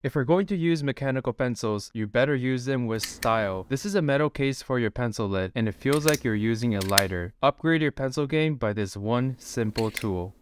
If you're going to use mechanical pencils, you better use them with style. This is a metal case for your pencil lead and it feels like you're using a lighter. Upgrade your pencil game by this one simple tool.